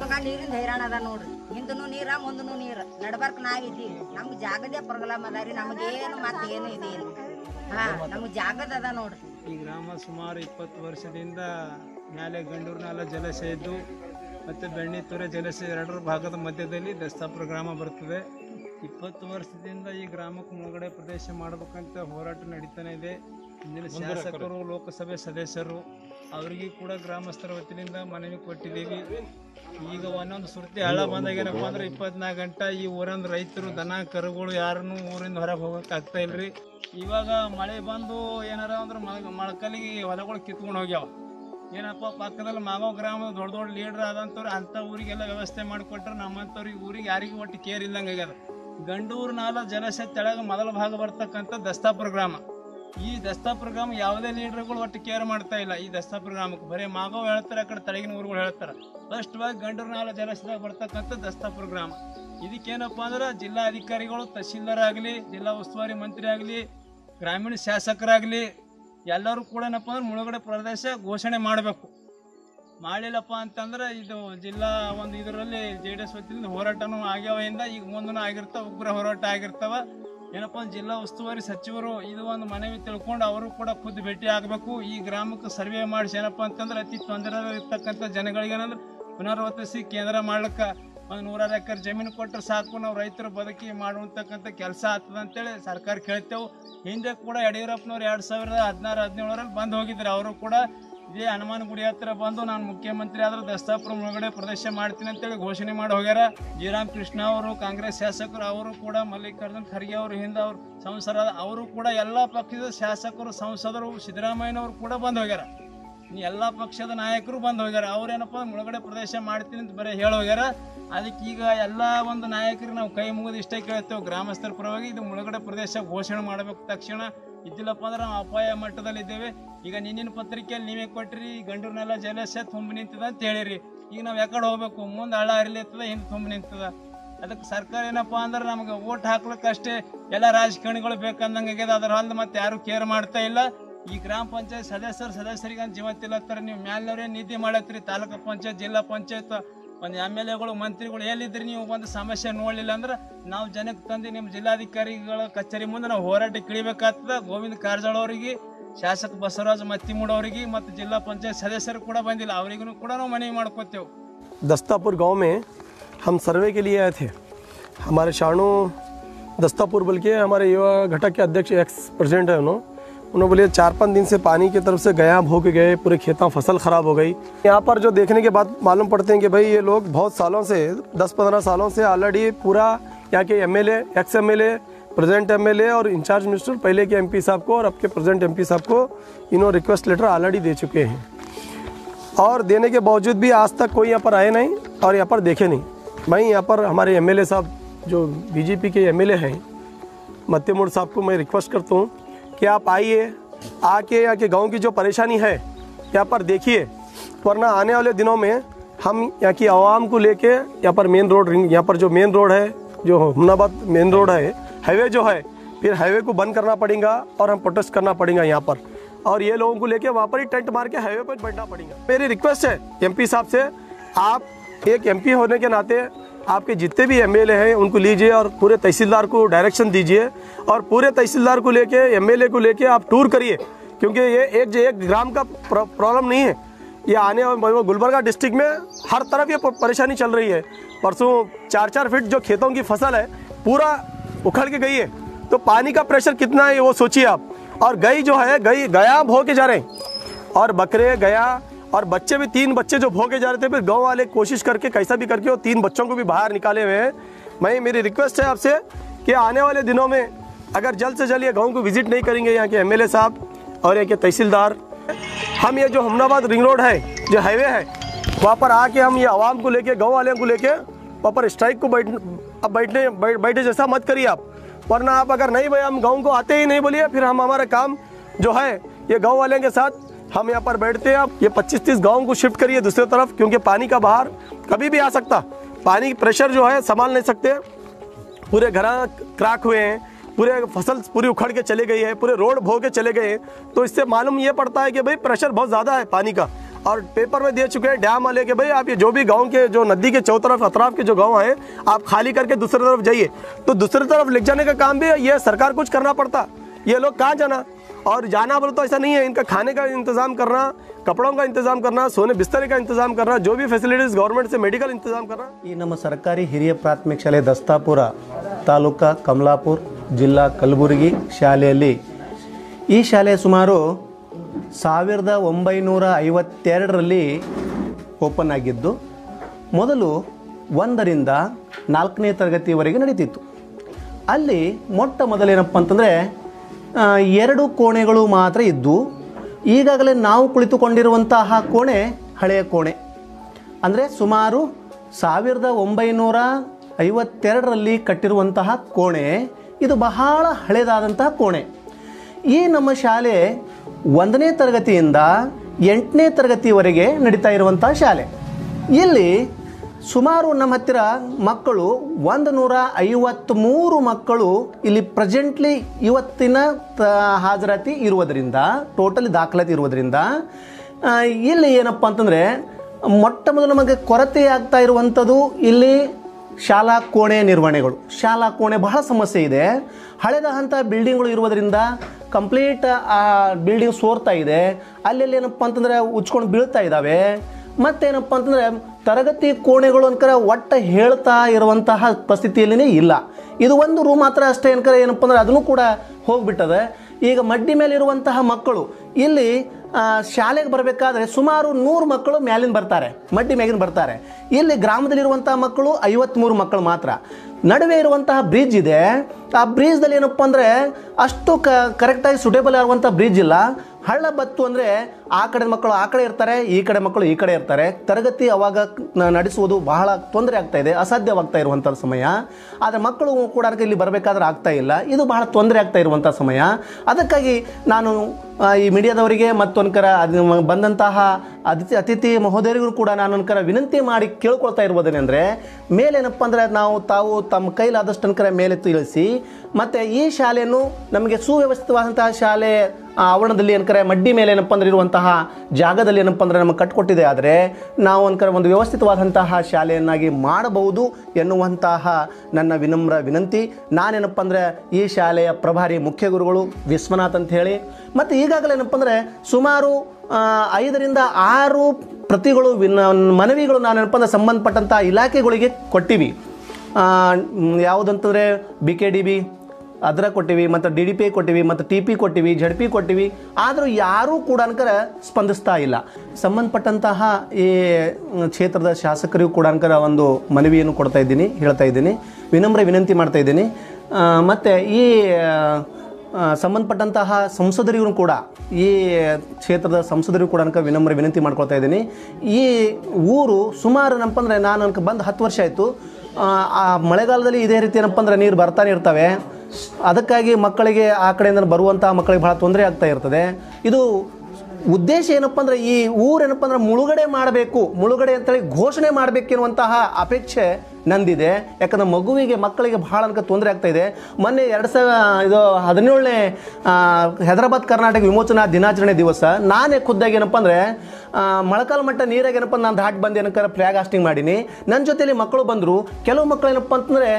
ನಮಗ ನೀರಿನ ಹೈರಾಣ ಅದ ನೋಡ್ರಿ ಹಿಂದನು ನೀರ ಮುಂದನು ನೀರ. ನಡ್ಬರ್ಕ್ ನಾವಿದ್ದೀವಿ ನಮ್ಗೆ ಜಾಗದೇ ಪ್ರಾಬ್ಲಮ್ ಅದ ರೀ. ನಮಗೇನು ಮತ್ತೆ ಏನು ಇದೇನು ಹಾ ನಮ್ಗೆ ಜಾಗದ ಅದ ನೋಡ್ರಿ ಈ ಗ್ರಾಮ ಸುಮಾರು ಇಪ್ಪತ್ತು ವರ್ಷದಿಂದ ಮ್ಯಾಲೆ ಗಂಡೂರ್ನೆಲ್ಲ ಜಲಾಶಯ ಇದ್ದು ಮತ್ತು ಬೆಣ್ಣಿತೊರೆ ಜಲಾಶಯ ಎರಡರ ಭಾಗದ ಮಧ್ಯದಲ್ಲಿ ದಸ್ತಾಪುರ ಗ್ರಾಮ ಬರ್ತದೆ. ಇಪ್ಪತ್ತು ವರ್ಷದಿಂದ ಈ ಗ್ರಾಮಕ್ಕೆ ಮುಳುಗಡೆ ಪ್ರದೇಶ ಮಾಡಬೇಕಂತ ಹೋರಾಟ ನಡೀತಾನೆ ಇದೆ. ಇಂದಿನ ಶಾಸಕರು ಲೋಕಸಭೆ ಸದಸ್ಯರು ಅವರಿಗೆ ಕೂಡ ಗ್ರಾಮಸ್ಥರ ವತಿಯಿಂದ ಮನವಿ ಕೊಟ್ಟಿದ್ದೀವಿ. ಈಗ ಒಂದೊಂದು ಸುರ್ತಿ ಹಳ ಬಂದಾಗ ಏನಪ್ಪ ಅಂದ್ರೆ ಇಪ್ಪತ್ನಾಲ್ಕು ಗಂಟೆ ಈ ಊರಂದ್ ರೈತರು, ದನ, ಕರುಗಳು ಯಾರನ್ನು ಊರಿಂದ ಹೊರಗೆ ಹೋಗಕ್ಕೆ ಆಗ್ತಾ ಇಲ್ರಿ. ಇವಾಗ ಮಳೆ ಬಂದು ಏನಾರ ಅಂದ್ರೆ ಮಳ, ಮಳಕಲ್ಲಿಗೆ ಹೊಲಗಳು ಕಿತ್ಕೊಂಡು ಹೋಗ್ಯಾವ. ಏನಪ್ಪ ಪಕ್ಕದಲ್ಲಿ ಮಾಗೋ ಗ್ರಾಮದ ದೊಡ್ಡ ದೊಡ್ಡ ಲೀಡರ್ ಆದಂಥವ್ರು ಅಂಥ ಊರಿಗೆಲ್ಲ ವ್ಯವಸ್ಥೆ ಮಾಡಿಕೊಟ್ರೆ ನಮ್ಮಂಥವ್ರಿಗೆ ಊರಿಗೆ ಯಾರಿಗೂ ಒಟ್ಟು ಕೇರ್ ಇಲ್ದಂಗೆ ಆಗ್ಯದ. ಗಂಡೂರು ನಾಲ ಜಲಾಶಯ ತೆಳಗ ಮೊದಲ ಭಾಗ ಬರ್ತಕ್ಕಂಥ ದಸ್ತಾಪುರ ಗ್ರಾಮ. ಈ ದಸ್ತಾಪುರ ಪ್ರೋಗ್ರಾಮ್ ಯಾವುದೇ ಲೀಡರ್ಗಳು ಒಟ್ಟು ಕೇರ್ ಮಾಡ್ತಾ ಇಲ್ಲ. ಈ ದಸ್ತಾ ಗ್ರಾಮಕ್ಕೆ ಬರೀ ಮಾಗೋ ಹೇಳ್ತಾರೆ, ಆ ಕಡೆ ತಳಗಿನ ಊರುಗಳು ಹೇಳ್ತಾರೆ. ಫಸ್ಟ್ವಾಗಿ ಗಂಡೂರು ನಾಲ ಜಲಾಶಯದಾಗ ಬರ್ತಕ್ಕಂಥ ದಸ್ತಾಪುರ ಪ್ರೋಗ್ರಾಮ್ ಇದಕ್ಕೇನಪ್ಪ ಅಂದ್ರೆ ಜಿಲ್ಲಾ ಅಧಿಕಾರಿಗಳು ತಹಶೀಲ್ದಾರ್ ಆಗಲಿ, ಜಿಲ್ಲಾ ಉಸ್ತುವಾರಿ ಮಂತ್ರಿ ಆಗಲಿ, ಗ್ರಾಮೀಣ ಶಾಸಕರಾಗಲಿ, ಎಲ್ಲರೂ ಕೂಡ ಏನಪ್ಪ ಅಂದ್ರೆ ಮುಳುಗಡೆ ಪ್ರದೇಶ ಘೋಷಣೆ ಮಾಡಬೇಕು. ಮಾಡಿಲ್ಲಪ್ಪ ಅಂತಂದ್ರೆ ಇದು ಜಿಲ್ಲಾ ಒಂದು ಇದರಲ್ಲಿ ಜೆ ಡಿ ಎಸ್ ವತಿಯಿಂದ ಹೋರಾಟನೂ ಆಗ್ಯಾವಿಂದ ಈಗ ಮುಂದೂ ಆಗಿರ್ತಾವ, ಉಗ್ರ ಹೋರಾಟ ಆಗಿರ್ತಾವ. ಏನಪ್ಪ ಜಿಲ್ಲಾ ಉಸ್ತುವಾರಿ ಸಚಿವರು ಇದು ಒಂದು ಮನವಿ ತಿಳ್ಕೊಂಡು ಅವರು ಕೂಡ ಖುದ್ದು ಭೇಟಿ ಆಗಬೇಕು. ಈ ಗ್ರಾಮಕ್ಕೆ ಸರ್ವೆ ಮಾಡಿಸಿ ಏನಪ್ಪ ಅಂತಂದ್ರೆ ಅತಿ ತೊಂದರೆ ಇರ್ತಕ್ಕಂಥ ಜನಗಳಿಗೆ ಏನಂದ್ರೆ ಪುನರ್ವತಿಸಿ ಕೇಂದ್ರ ಮಾಡ್ಲಿಕ್ಕೆ ಒಂದು ನೂರಾರು ಎಕರೆ ಜಮೀನು ಕೊಟ್ಟರೆ ಸಾಕು, ನಾವು ರೈತರು ಬದುಕಿ ಮಾಡುವಂತಕ್ಕಂಥ ಕೆಲಸ ಆಗ್ತದೆ ಅಂತೇಳಿ ಸರ್ಕಾರ ಕೇಳ್ತೇವೆ. ಹಿಂದೆ ಕೂಡ ಯಡಿಯೂರಪ್ಪನವ್ರು ಎರಡು ಸಾವಿರದ ಹದಿನಾರು, ಹದಿನೇಳರಲ್ಲಿ ಬಂದು ಹೋಗಿದ್ರು. ಅವರು ಕೂಡ ಇದೇ ಹನುಮಾನ್ ಗುಡಿ ಹತ್ರ ಬಂದು ನಾನು ಮುಖ್ಯಮಂತ್ರಿ ಆದ್ರೆ ದಸ್ತಾಪುರ ಮುಳುಗಡೆ ಪ್ರದೇಶ ಮಾಡ್ತೀನಿ ಅಂತೇಳಿ ಘೋಷಣೆ ಮಾಡಿ ಹೋಗ್ಯಾರ. ಜಿರಾಮ್ ಕೃಷ್ಣ ಅವರು, ಕಾಂಗ್ರೆಸ್ ಶಾಸಕರು, ಅವರು ಕೂಡ ಮಲ್ಲಿಕಾರ್ಜುನ್ ಖರ್ಗೆ ಅವರು ಹಿಂದೆ ಅವರು ಸಂಸದ ಅವರು ಕೂಡ ಎಲ್ಲ ಪಕ್ಷದ ಶಾಸಕರು, ಸಂಸದರು, ಸಿದ್ದರಾಮಯ್ಯನವರು ಕೂಡ ಬಂದು ಹೋಗ್ಯಾರ. ಎಲ್ಲ ಪಕ್ಷದ ನಾಯಕರು ಬಂದು ಹೋಗ್ಯಾರ. ಅವ್ರೇನಪ್ಪ ಮುಳುಗಡೆ ಪ್ರದೇಶ ಮಾಡ್ತೀನಿ ಅಂತ ಬರೀ ಹೇಳಿ ಹೋಗ್ಯಾರ. ಅದಕ್ಕೆ ಈಗ ಎಲ್ಲ ಒಂದು ನಾಯಕರಿಗೆ ನಾವು ಕೈ ಮುಗಿದು ಇಷ್ಟೇ ಕೇಳ್ತೇವೆ. ಗ್ರಾಮಸ್ಥರ ಪರವಾಗಿ ಇದು ಮುಳುಗಡೆ ಪ್ರದೇಶ ಘೋಷಣೆ ಮಾಡಬೇಕು ತಕ್ಷಣ. ಇದ್ದಿಲ್ಲಪ್ಪ ಅಂದ್ರೆ ನಾವು ಅಪಾಯ ಮಟ್ಟದಲ್ಲಿ ಇದ್ದೇವೆ ಈಗ ನಿನ್ನಿನ ಪತ್ರಿಕೆಯಲ್ಲಿ ನೀವೇ ಕೊಟ್ಟಿರಿ ಗಂಡೂರ್ನೆಲ್ಲ ಜಲಸ ತುಂಬ ನಿಂತದ ಅಂತ ಹೇಳಿರಿ. ಈಗ ನಾವು ಯಾಕಡೆ ಹೋಗ್ಬೇಕು? ಮುಂದೆ ಹಳ್ಳ ಇರ್ತದ ಹಿಂದೆ ತುಂಬ ನಿಂತದ. ಅದಕ್ಕೆ ಸರ್ಕಾರ ಏನಪ್ಪ ಅಂದ್ರೆ ನಮ್ಗೆ ಓಟ್ ಹಾಕ್ಲಿಕ್ಕಷ್ಟೇ ಎಲ್ಲ ರಾಜಕಾರಣಿಗಳು ಬೇಕಂದಂಗೆ ಆಗ್ಯದ. ಅದ್ರ ಹೊಲ್ದು ಮತ್ತೆ ಯಾರು ಕೇರ್ ಮಾಡ್ತಾ ಇಲ್ಲ. ಈ ಗ್ರಾಮ ಪಂಚಾಯತ್ ಸದಸ್ಯರು ಸದಸ್ಯರಿಗೆ ಅಂತ ಜೀವತ್ತಿಲ್ಲತ್ತಾರೆ ನೀವು ಮ್ಯಾಲ್ನವ್ರೇ ನಿಧಿ ಮಾಡತ್ರಿ ತಾಲೂಕು ಪಂಚಾಯತ್, ಜಿಲ್ಲಾ ಪಂಚಾಯತ್ ಒಂದು ಎಮ್ ಎಲ್ ಎಗಳು ಮಂತ್ರಿಗಳು ಎಲ್ಲಿದ್ರಿ ನೀವು ಒಂದು ಸಮಸ್ಯೆ ನೋಡಲಿಲ್ಲ ಅಂದ್ರೆ ನಾವು ಜನಕ್ಕೆ ತಂದು ನಿಮ್ಮ ಜಿಲ್ಲಾಧಿಕಾರಿಗಳ ಕಚೇರಿ ಮುಂದೆ ನಾವು ಹೋರಾಟ ಇಳಿಬೇಕಾಗ್ತದೆ ಗೋವಿಂದ ಕಾರಜೋಳ ಅವರಿಗೆ ಶಾಸಕ ಬಸವರಾಜ ಮತ್ತಿಮೂಡ್ ಅವರಿಗೆ ಮತ್ತು ಜಿಲ್ಲಾ ಪಂಚಾಯತ್ ಸದಸ್ಯರು ಕೂಡ ಬಂದಿಲ್ಲ ಅವರಿಗೂ ಕೂಡ ನಾವು ಮನವಿ ಮಾಡ್ಕೋತೇವೆ दस्तापुर गांव में हम सर्वे के लिए आए थे हमारे शाणु दस्तापुर बोल के हमारे युवा घटक के अध्यक्ष एक्स प्रेसिडेंट है उन्होंने उन्होंने बोले चार पाँच दिन से पानी की तरफ़ से गया के गए, पूरे खेतों फ़सल खराब हो गई। यहाँ पर जो देखने के बाद मालूम पड़ते हैं कि भाई ये लोग बहुत सालों से, दस पंद्रह सालों से ऑलरेडी पूरा यहाँ के M L ex M L present MLA और इंचार्ज मिनिस्टर पहले के एमपी साहब को और अब के प्रेजेंट एमपी साहब को इन्होंने रिक्वेस्ट लेटर ऑलरेडी दे चुके हैं। और देने के बावजूद भी आज तक कोई यहाँ पर आए नहीं और यहाँ पर देखे नहीं। मैं यहाँ पर हमारे एमएलए साहब, जो बीजेपी के एमएलए हैं मत्यमूड साहब को मैं रिक्वेस्ट करता हूँ कि आप आइए, आके यहाँ के गाँव की जो परेशानी है, यहाँ पर देखिए। वरना आने वाले दिनों में हम यहाँ की आवाम को लेके यहाँ पर मेन रोड रिंग यहाँ पर जो मेन रोड है, जो हमनाबाद मेन रोड है हाईवे जो है, फिर हाईवे को बंद करना पड़ेगा और हम प्रोटेस्ट करना पड़ेगा यहाँ पर। और ये लोगों को लेके वहाँ पर ही टेंट मार के हाईवे पर बैठना पड़ेगा। मेरी रिक्वेस्ट है एमपी साहब से, आप एक एमपी होने के नाते आपके जितने भी एमएलए हैं, उनको लीजिए और पूरे तहसीलदार को डायरेक्शन दीजिए और पूरे तहसीलदार को लेके एमएलए को लेके आप टूर करिए। क्योंकि ये एक एक ग्राम का प्रॉब्लम नहीं है। ये आने गुलबर्गा डिस्ट्रिक्ट में हर तरफ़ ये परेशानी चल रही है। परसों चार चार फीट जो खेतों की फ़सल है, पूरा उखड़ के गई है। तो पानी का प्रेशर कितना है, वो सोचिए आप। और गई जो है, गई, गया भो के जा रहे हैं। और बकरे, गया और बच्चे भी तीन बच्चे जो भोगे जा रहे थे फिर गाँव वाले कोशिश करके कैसा भी करके वो तीन बच्चों को भी बाहर निकाले हुए हैं। मैं मेरी रिक्वेस्ट है आपसे कि आने वाले दिनों में अगर जल्द से जल्द ये गाँव को विज़िट नहीं करेंगे यहाँ के एमएलए साहब और यहाँ के तहसीलदार हम ये जो हमनाबाद रिंग रोड है जो हाईवे है वहाँ पर आके हम ये आवाम को लेके गाँव वाले को लेके वहाँ पर स्ट्राइक को बैठ अब बैठने बैठ, बैठे जैसा मत करिए आप। वरना आप अगर नहीं भाई हम गाँव को आते ही नहीं बोलिए फिर हम हमारा काम जो है ये गाँव वाले के साथ हम यहाँ पर बैठते हैं आप ये 25-30 गाँव को शिफ्ट करिए दूसरी तरफ़, क्योंकि पानी का बाहर कभी भी आ सकता। पानी प्रेशर जो है, संभाल नहीं सकते। पूरे घर क्रैक हुए हैं। पूरे फ़सल पूरी उखड़ के चले गई है। पूरे रोड भो के चले गए हैं। तो इससे मालूम ये पड़ता है कि भाई प्रेशर बहुत ज़्यादा है पानी का। और पेपर में दे चुके हैं डैम वाले के भाई आप ये जो भी गाँव के, जो नदी के चौ तरफ़, अतराफ के जो गाँव हैं आप खाली करके दूसरी तरफ़ जाइए। तो दूसरी तरफ़ ले जाने का काम भी ये सरकार कुछ करना पड़ता। ये लोग कहाँ जाना? और जाना बोले तो ऐसा नहीं है इनका खाने का इंतजाम करना कपड़ों का इंतजाम करना सोने बिस्तरे का इंतजाम करना जो भी फैसिलिटीज गवर्नमेंट से मेडिकल इंतजाम करना ಈ ನಮ್ಮ ಸರ್ಕಾರಿ ಹಿರಿಯ ಪ್ರಾಥಮಿಕ ಶಾಲೆ ದಸ್ತಾಪುರ ತಾಲೂಕಾ ಕಮಲಾಪುರ ಜಿಲ್ಲಾ ಕಲಬುರಗಿ ಶಾಲೆಯಲ್ಲಿ ಈ ಶಾಲೆ ಸುಮಾರು ಸಾವಿರದ ಒಂಬೈನೂರ ಐವತ್ತೆರಡರಲ್ಲಿ ಓಪನ್ ಆಗಿದ್ದು ಮೊದಲು ಒಂದರಿಂದ ನಾಲ್ಕನೇ ತರಗತಿಯವರೆಗೆ ನಡೀತಿತ್ತು ಅಲ್ಲಿ ಮೊಟ್ಟ ಮೊದಲೇನಪ್ಪ ಅಂತಂದರೆ ಎರಡು ಕೋಣೆಗಳು ಮಾತ್ರ ಇದ್ದವು ಈಗಾಗಲೇ ನಾವು ಕುಳಿತುಕೊಂಡಿರುವಂತಹ ಕೋಣೆ ಹಳೆಯ ಕೋಣೆ. ಅಂದರೆ ಸುಮಾರು ಸಾವಿರದ ಒಂಬೈನೂರ ಐವತ್ತೆರಡರಲ್ಲಿ ಕಟ್ಟಿರುವಂತಹ ಕೋಣೆ. ಇದು ಬಹಳ ಹಳೆಯದಾದಂತಹ ಕೋಣೆ. ಈ ನಮ್ಮ ಶಾಲೆ ಒಂದನೇ ತರಗತಿಯಿಂದ ಎಂಟನೇ ತರಗತಿವರೆಗೆ ನಡೀತಾ ಇರುವಂತಹ ಶಾಲೆ. ಇಲ್ಲಿ ಸುಮಾರು ನಮ್ಮ ಹತ್ತಿರ ಮಕ್ಕಳು ಒಂದು ನೂರ ಐವತ್ತ್ಮೂರು ಮಕ್ಕಳು ಇಲ್ಲಿ ಪ್ರೆಸೆಂಟ್ಲಿ ಇವತ್ತಿನ ಹಾಜರಾತಿ ಇರುವುದರಿಂದ ಟೋಟಲಿ ದಾಖಲಾತಿ ಇರುವುದರಿಂದ ಇಲ್ಲಿ ಏನಪ್ಪ ಅಂತಂದರೆ ಮೊಟ್ಟ ಮೊದಲು ನಮಗೆ ಕೊರತೆ ಆಗ್ತಾ ಇರುವಂಥದ್ದು ಇಲ್ಲಿ ಶಾಲಾ ಕೋಣೆ ನಿರ್ವಹಣೆಗಳು. ಶಾಲಾ ಕೋಣೆ ಬಹಳ ಸಮಸ್ಯೆ ಇದೆ. ಹಳೆದ ಹಂತ ಬಿಲ್ಡಿಂಗ್ಗಳು ಇರುವುದರಿಂದ ಕಂಪ್ಲೀಟ್ ಆ ಬಿಲ್ಡಿಂಗ್ ಸೋರ್ತಾ ಇದೆ. ಅಲ್ಲೆಲ್ಲಿ ಏನಪ್ಪ ಅಂತಂದರೆ ಉಚ್ಕೊಂಡು ಬೀಳ್ತಾ ಇದ್ದಾವೆ. ಮತ್ತೇನಪ್ಪ ಅಂತಂದರೆ ತರಗತಿ ಕೋಣೆಗಳು ಅನ್ಕರ ಒಟ್ಟು ಹೇಳ್ತಾ ಇರುವಂತಹ ಪರಿಸ್ಥಿತಿಯಲ್ಲಿನೇ ಇಲ್ಲ. ಇದು ಒಂದು ರೂಮ್ ಮಾತ್ರ ಅಷ್ಟೇ ಅನ್ಕರ ಏನಪ್ಪ ಅಂದ್ರೆ ಅದನ್ನು ಕೂಡ ಹೋಗ್ಬಿಟ್ಟದೆ. ಈಗ ಮಡ್ಡಿ ಮೇಲೆ ಇರುವಂತಹ ಮಕ್ಕಳು, ಇಲ್ಲಿ ಶಾಲೆಗೆ ಬರಬೇಕಾದ್ರೆ ಸುಮಾರು ನೂರು ಮಕ್ಕಳು ಮ್ಯಾಲಿನ ಬರ್ತಾರೆ, ಮಡ್ಡಿ ಮ್ಯಾಗಿನ ಬರ್ತಾರೆ. ಇಲ್ಲಿ ಗ್ರಾಮದಲ್ಲಿರುವಂತಹ ಮಕ್ಕಳು ಐವತ್ತ್ಮೂರು ಮಕ್ಕಳು ಮಾತ್ರ. ನಡುವೆ ಇರುವಂತಹ ಬ್ರಿಡ್ಜ್ ಇದೆ. ಆ ಬ್ರಿಡ್ಜ್ದಲ್ಲಿ ಏನಪ್ಪ ಅಂದರೆ ಅಷ್ಟು ಕರೆಕ್ಟಾಗಿ ಸುಟೇಬಲ್ ಆಗುವಂಥ ಬ್ರಿಡ್ಜ್ ಇಲ್ಲ. ಹಳ್ಳ ಬತ್ತು ಅಂದರೆ ಆ ಕಡೆ ಮಕ್ಕಳು ಆ ಕಡೆ ಇರ್ತಾರೆ, ಈ ಕಡೆ ಮಕ್ಕಳು ಈ ಕಡೆ ಇರ್ತಾರೆ. ತರಗತಿ ಅವಾಗ ನಡೆಸುವುದು ಬಹಳ ತೊಂದರೆ ಆಗ್ತಾ ಇದೆ, ಅಸಾಧ್ಯವಾಗ್ತಾ ಇರುವಂಥ ಸಮಯ. ಆದರೆ ಮಕ್ಕಳು ಕೂಡ ಇಲ್ಲಿ ಬರಬೇಕಾದ್ರೆ ಆಗ್ತಾ ಇಲ್ಲ. ಇದು ಬಹಳ ತೊಂದರೆ ಆಗ್ತಾ ಇರುವಂಥ ಸಮಯ. ಅದಕ್ಕಾಗಿ ನಾನು ಈ ಮೀಡಿಯಾದವರಿಗೆ ಮತ್ತೊಂದ್ಕರ ಬಂದಂತಹ ಅತಿಥಿ ಅತಿಥಿ ಮಹೋದಯರಿಗೂ ಕೂಡ ನಾನು ಒಂದ್ಕರ ವಿನಂತಿ ಮಾಡಿ ಕೇಳ್ಕೊಳ್ತಾ ಇರ್ಬೋದೇನೆಂದರೆ ಮೇಲೇನಪ್ಪ ಅಂದರೆ ನಾವು ತಾವು ತಮ್ಮ ಕೈಲಾದಷ್ಟು ಅನ್ಕರ ಮೇಲೆ ತಿಳಿಸಿ ಮತ್ತು ಈ ಶಾಲೆಯನ್ನು ನಮಗೆ ಸುವ್ಯವಸ್ಥಿತವಾದಂತಹ ಶಾಲೆ ಆ, ಆವರಣದಲ್ಲಿ ಏನಕರೆ ಮಡ್ಡಿ ಮೇಲೆ ಏನಪ್ಪ ಅಂದ್ರೆ ಇರುವಂತಹ ಜಾಗದಲ್ಲಿ ಏನಪ್ಪ ಅಂದ್ರೆ ನಮಗೆ ಕಟ್ಕೊಟ್ಟಿದೆ. ಆದರೆ ನಾವು ಅನ್ಕರ ಒಂದು ವ್ಯವಸ್ಥಿತವಾದಂತಹ ಶಾಲೆಯನ್ನಾಗಿ ಮಾಡಬಹುದು ಎನ್ನುವಂತಹ ನನ್ನ ವಿನಮ್ರ ವಿನಂತಿ. ನಾನೇನಪ್ಪ ಅಂದರೆ ಈ ಶಾಲೆಯ ಪ್ರಭಾರಿ ಮುಖ್ಯ ಗುರುಗಳು ವಿಶ್ವನಾಥ್ ಅಂತ ಹೇಳಿ. ಮತ್ತು ಈಗಾಗಲೇ ಏನಪ್ಪ ಅಂದರೆ ಸುಮಾರು ಐದರಿಂದ ಆರು ಪ್ರತಿಗಳು ವಿನ ಮನವಿಗಳು ನಾನೇನಪ್ಪ ಅಂದರೆ ಸಂಬಂಧಪಟ್ಟಂಥ ಇಲಾಖೆಗಳಿಗೆ ಕೊಟ್ಟಿವಿ. ಯಾವುದಂತಂದರೆ ಬಿ ಕೆ ಡಿ ಬಿ ಅದರ ಕೊಟ್ಟಿವಿ ಮತ್ತು ಡಿ ಡಿ ಪಿ ಕೊಟ್ಟಿವಿ ಮತ್ತು ಟಿ ಪಿ ಕೊಟ್ಟಿವಿ ಜಡ್ ಪಿ ಕೊಟ್ಟಿವಿ. ಆದರೂ ಯಾರೂ ಕೂಡ ಅನ್ಕರ ಸ್ಪಂದಿಸ್ತಾ ಇಲ್ಲ. ಸಂಬಂಧಪಟ್ಟಂತಹ ಈ ಕ್ಷೇತ್ರದ ಶಾಸಕರಿಗೂ ಕೂಡ ಅನ್ಕರ ಒಂದು ಮನವಿಯನ್ನು ಕೊಡ್ತಾ ಇದ್ದೀನಿ, ಹೇಳ್ತಾ ಇದ್ದೀನಿ. ವಿನಮ್ರ ವಿನಂತಿ ಮಾಡ್ತಾ ಇದ್ದೀನಿ. ಮತ್ತು ಈ ಸಂಬಂಧಪಟ್ಟಂತಹ ಸಂಸದರಿಗೂ ಕೂಡ, ಈ ಕ್ಷೇತ್ರದ ಸಂಸದರಿಗೂ ಕೂಡ ಅನ್ಕ ವಿನಮ್ರ ವಿನಂತಿ ಮಾಡ್ಕೊಳ್ತಾ ಇದ್ದೀನಿ. ಈ ಊರು ಸುಮಾರು ಏನಪ್ಪ ಅಂದರೆ ನಾನು ಅನ್ಕ ಬಂದು ಹತ್ತು ವರ್ಷ ಆಯಿತು. ಆ ಮಳೆಗಾಲದಲ್ಲಿ ಇದೇ ರೀತಿ ಏನಪ್ಪ ಅಂದರೆ ನೀರು ಬರ್ತಾನೆ ಇರ್ತವೆ. ಅದಕ್ಕಾಗಿ ಮಕ್ಕಳಿಗೆ ಆ ಕಡೆಯಿಂದ ಬರುವಂಥ ಮಕ್ಕಳಿಗೆ ಭಾಳ ತೊಂದರೆ ಆಗ್ತಾ ಇರ್ತದೆ. ಇದು ಉದ್ದೇಶ ಏನಪ್ಪ ಅಂದರೆ ಈ ಊರೇನಪ್ಪ ಅಂದರೆ ಮುಳುಗಡೆ ಮಾಡಬೇಕು, ಮುಳುಗಡೆ ಅಂತೇಳಿ ಘೋಷಣೆ ಮಾಡಬೇಕೆನ್ನುವಂತಹ ಅಪೇಕ್ಷೆ ನಂದಿದೆ. ಯಾಕಂದ್ರೆ ಮಗುವಿಗೆ, ಮಕ್ಕಳಿಗೆ ಭಾಳ ಅನ್ಕ ತೊಂದರೆ ಆಗ್ತಾ ಇದೆ. ಮೊನ್ನೆ ಎರಡು ಸಾವಿರ ಇದು ಹದಿನೇಳನೇ ಹೈದರಾಬಾದ್, ಕರ್ನಾಟಕ ವಿಮೋಚನಾ ದಿನಾಚರಣೆ ದಿವಸ ನಾನೇ ಖುದ್ದಾಗಿ ಏನಪ್ಪ ಅಂದರೆ ಮೊಳಕಾಲು ಮಟ್ಟ ನೀರಾಗ ಏನಪ್ಪ ನಾನು ದಾಟ್ ಬಂದು ಏನಕ್ಕ ಫ್ಲ್ಯಾಗ್ ಆಸ್ಟಿಂಗ್ ಮಾಡೀನಿ. ನನ್ನ ಜೊತೆಲಿ ಮಕ್ಕಳು ಬಂದರು. ಕೆಲವು ಮಕ್ಕಳು ಏನಪ್ಪ ಅಂತಂದರೆ,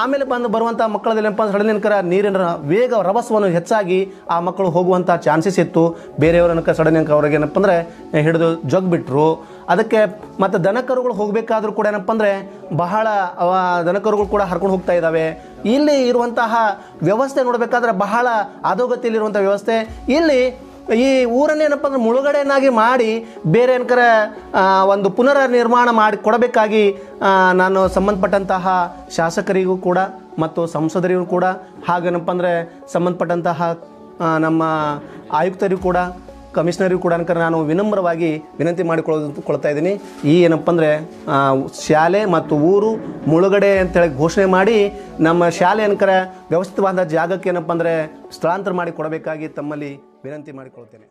ಆಮೇಲೆ ಬಂದು ಬರುವಂಥ ಮಕ್ಕಳಲ್ಲಿ ಏನಪ್ಪ ಸಡನ್ ಏನಕರ ನೀರಿನ ವೇಗ, ರಭಸವನ್ನು ಹೆಚ್ಚಾಗಿ ಆ ಮಕ್ಕಳು ಹೋಗುವಂಥ ಚಾನ್ಸಸ್ ಇತ್ತು. ಬೇರೆಯವ್ರ ಏನಕ್ಕ ಸಡನ್ ಅವ್ರಿಗೆ ಏನಪ್ಪ ಅಂದರೆ, ಹಿಡಿದು ಜಗ್ ಬಿಟ್ಟರು ಅದಕ್ಕೆ ಮತ್ತು ದನಕರುಗಳು ಹೋಗಬೇಕಾದ್ರೂ ಕೂಡ ಏನಪ್ಪ ಅಂದರೆ ಬಹಳ ದನಕರುಗಳು ಕೂಡ ಹರ್ಕೊಂಡು ಹೋಗ್ತಾ ಇದ್ದಾವೆ. ಇಲ್ಲಿ ಇರುವಂತಹ ವ್ಯವಸ್ಥೆ ನೋಡಬೇಕಾದ್ರೆ ಬಹಳ ಅಧೋಗತಿಯಲ್ಲಿರುವಂಥ ವ್ಯವಸ್ಥೆ. ಇಲ್ಲಿ ಈ ಊರನ್ನು ಏನಪ್ಪ ಅಂದ್ರೆ ಮುಳುಗಡೆಯನ್ನಾಗಿ ಮಾಡಿ ಬೇರೆ ಏನಕರ ಒಂದು ಪುನರ್ ನಿರ್ಮಾಣ ಮಾಡಿ ಕೊಡಬೇಕಾಗಿ ನಾನು ಸಂಬಂಧಪಟ್ಟಂತಹ ಶಾಸಕರಿಗೂ ಕೂಡ ಮತ್ತು ಸಂಸದರಿಗೂ ಕೂಡ ಹಾಗೇನಪ್ಪ ಅಂದರೆ ಸಂಬಂಧಪಟ್ಟಂತಹ ನಮ್ಮ ಆಯುಕ್ತರಿಗೂ ಕೂಡ ಕಮಿಷನರಿಗೂ ಕೂಡ ನಾನು ವಿನಮ್ರವಾಗಿ ವಿನಂತಿ ಮಾಡಿಕೊಳ್ಳೋದು ಕೊಳ್ತಾ ಇದ್ದೀನಿ. ಈ ಏನಪ್ಪ ಅಂದರೆ ಶಾಲೆ ಮತ್ತು ಊರು ಮುಳುಗಡೆ ಅಂತೇಳಿ ಘೋಷಣೆ ಮಾಡಿ ನಮ್ಮ ಶಾಲೆ ಅನ್ಕರ ವ್ಯವಸ್ಥಿತವಾದ ಜಾಗಕ್ಕೆ ಏನಪ್ಪ ಅಂದರೆ ಸ್ಥಳಾಂತರ ಮಾಡಿ ಕೊಡಬೇಕಾಗಿ ತಮ್ಮಲ್ಲಿ ವಿನಂತಿ ಮಾಡಿಕೊಳ್ತೇನೆ